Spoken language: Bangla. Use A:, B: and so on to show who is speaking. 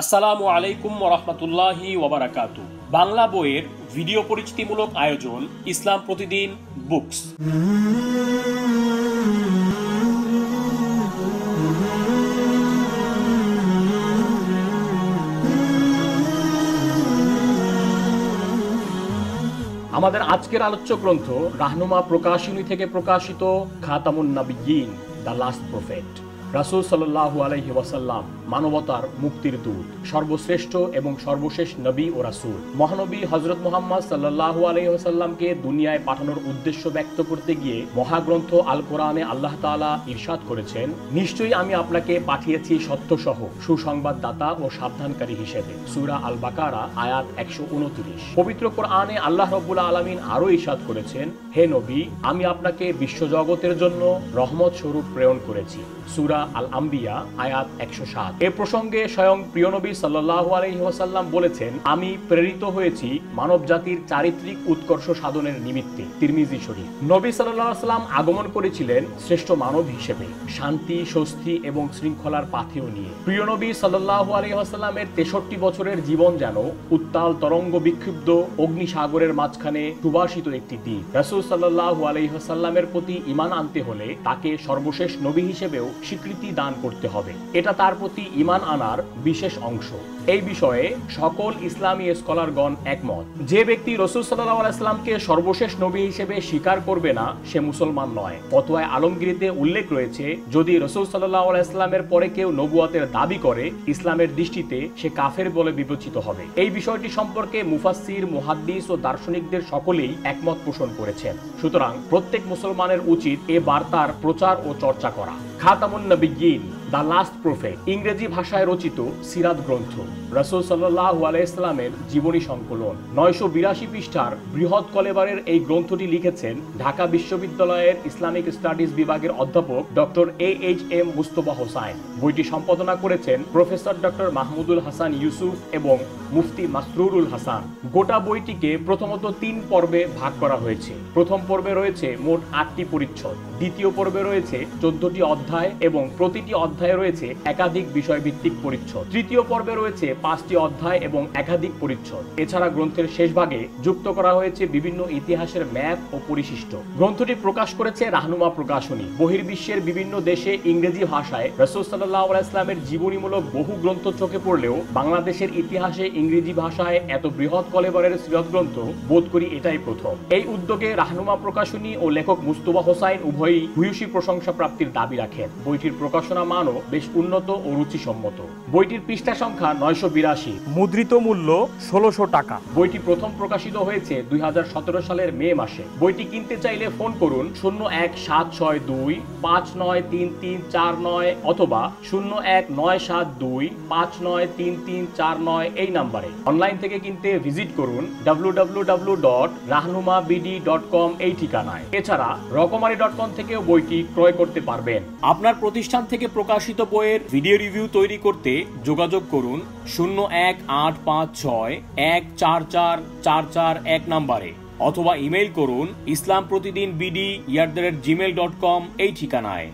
A: আসসালামু আলাইকুম ওরহমতুল্লাহি ওবরাকাতু বাংলা বইয়ের ভিডিও পরিচিতিমূলক আয়োজন, ইসলাম প্রতিদিন, বুকস। আমাদের আজকের আলোচ্য গ্রন্থ, রাহনুমা প্রকাশনী থেকে প্রকাশিত খাতামুন নাবিয়িন দ্য লাস্ট প্রফেট, রাসূল সাল্লাল্লাহু আলাইহি ওয়াসাল্লাম। মানবতার মুক্তির দূত, সর্বশ্রেষ্ঠ এবং সর্বশেষ নবী ও রাসূল। মহানবী হজরত মোহাম্মদ সাল্লাল্লাহু আলাইহি দুনিয়ায় পাঠানোর উদ্দেশ্য ব্যক্ত করতে গিয়ে মহাগ্রন্থ আল কোরআনে আল্লাহ তাআলা ইরশাদ করেছেন, নিশ্চয়ই আমি আপনাকে পাঠিয়েছি সত্যসহ, সুসংবাদদাতা ও সাবধানকারী হিসেবে। সুরা আল বাকারা আয়াত 129 পবিত্র কোরআনে আল্লাহ রাব্বুল আলামিন আরও ইরশাদ করেছেন, হে নবী, আমি আপনাকে বিশ্বজগতের জন্য রহমত স্বরূপ প্রেরণ করেছি। সুরা আল আম্বিয়া আয়াত একশো সাত। এ প্রসঙ্গে স্বয়ং প্রিয়নবী সাল্লাহ আলহিহাসাল্লাম বলেছেন, আমি প্রেরিত হয়েছি মানব জাতির চারিত্রিক উৎকর্ষ সাধনের নিমিত্তে। তিরমিজি শরীফ। নবী সাল্লাহ সাল্লাম আগমন করেছিলেন শ্রেষ্ঠ মানব হিসেবে, শান্তি, স্বস্তি এবং শৃঙ্খলার পাথেও নিয়ে। প্রিয়নবী সাল্লাহ আলহিহাসাল্লামের তেষট্টি বছরের জীবন যেন উত্তাল তরঙ্গ বিক্ষুব্ধ অগ্নিসাগরের মাঝখানে সুবাসিত একটি দ্বীপ। রাসুল সাল্লাহ আলহিহাসাল্লামের প্রতি ইমান আনতে হলে তাকে সর্বশেষ নবী হিসেবেও স্বীকৃতি দান করতে হবে। এটা তার প্রতি ইমান আনার বিশেষ অংশ। এই বিষয়ে সকল ইসলামী স্কলারগণ একমত। যে ব্যক্তি রসুল সাল্লাহ আলাইসলামকে সর্বশেষ নবী হিসেবে স্বীকার করবে না, সে মুসলমান নয়। ফতোয়ায় আলমগীরিতে উল্লেখ রয়েছে, যদি রসুল সাল্লাহ আলাইসলামের পরে কেউ নবুয়াতের দাবি করে, ইসলামের দৃষ্টিতে সে কাফের বলে বিবেচিত হবে। এই বিষয়টি সম্পর্কে মুফাসির মুহাদ্দিস ও দার্শনিকদের সকলেই একমত পোষণ করেছেন। সুতরাং প্রত্যেক মুসলমানের উচিত এ বার্তার প্রচার ও চর্চা করা। খাতামুন নবিগিন দ্য লাস্ট প্রফেট, ইংরেজি ভাষায় রচিত সিরাত গ্রন্থ। রসুল সাল্লাহ আলাইসলামের জীবনী সংকলন। নয়শো বিরাশি পৃষ্ঠার বৃহৎ কলেবারের এই গ্রন্থটি লিখেছেন ঢাকা বিশ্ববিদ্যালয়ের ইসলামিক স্টাডিজ বিভাগের অধ্যাপক doctor A H M Mustafa Hossain. বইটি সম্পাদনা করেছেন প্রফেসর ডক্টর মাহমুদুল হাসান ইউসুফ এবং মুফতি মাসরুরুল হাসান। গোটা বইটিকে প্রথমত তিন পর্বে ভাগ করা হয়েছে। প্রথম পর্বে রয়েছে মোট আটটি পরিচ্ছদ। দ্বিতীয় পর্বে রয়েছে চোদ্দটি অধ্যায় এবং প্রতিটি অধ্যায়ে রয়েছে একাধিক বিষয়ভিত্তিক পরিচ্ছদ। তৃতীয় পর্বে রয়েছে পাঁচটি অধ্যায় এবং একাধিক পরিচ্ছদ। এছাড়া গ্রন্থের শেষ ভাগে যুক্ত করা হয়েছে বিভিন্ন ইতিহাসের ম্যাপ ও পরিশিষ্ট। গ্রন্থটি প্রকাশ করেছে রাহনুমা প্রকাশনী। বহির্বিশ্বের বিভিন্ন দেশে ইংরেজি ভাষায় রসুল সাল্লাহ ইসলামের জীবনীমূলক বহু গ্রন্থ চোখে পড়লেও বাংলাদেশের ইতিহাসে ইংরেজি ভাষায় এত বৃহৎ কলেবরের সিরত গ্রন্থ বোধ করি এটাই প্রথম। এই উদ্যোগে রাহনুমা প্রকাশনী ও লেখক মুস্তফা হোসাইন উভয়ই ভূয়সী প্রশংসা প্রাপ্তির দাবি রাখেন। বইটির প্রকাশনা মানও বেশ উন্নত ও রুচিসম্মত। বইটির পৃষ্ঠা সংখ্যা নয়শো বিরাশি।
B: মুদ্রিত মূল্য ষোলোশো টাকা।
A: বইটি প্রথম প্রকাশিত হয়েছে দুই সালের মে মাসে। বইটি কিনতে চাইলে ফোন করুন শূন্য এক সাত ছয় দুই পাঁচ নয় তিন তিন চার নয় অথবা শূন্য এক নয় সাত দুই পাঁচ নয় তিন তিন চার নয় এই নাম্বারে। অনলাইন থেকে কিনতে ভিজিট করুন W W W dot Rahnuma BD dot com এই ঠিকানায়। এছাড়া রকমারি ডট কম থেকেও বইটি ক্রয় করতে পারবেন। আপনার প্রতিষ্ঠান থেকে প্রকাশিত বইয়ের ভিডিও রিভিউ তৈরি করতে যোগাযোগ করুন শূন্য এক আট পাঁচ ছয় এক চার চার চার চার এক নাম্বারে অথবা ইমেল করুন ইসলাম প্রতিদিন বিডি ইয়ার জিমেল ডট কম এই ঠিকানায়।